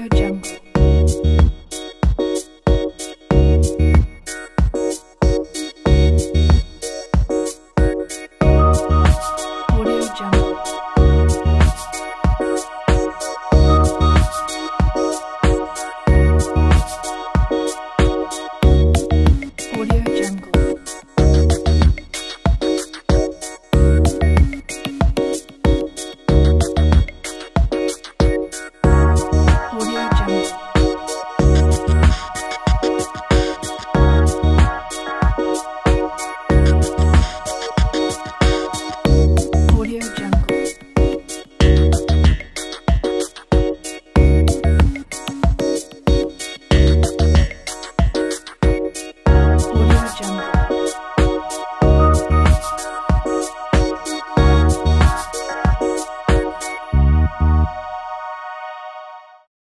your jump. Jungle.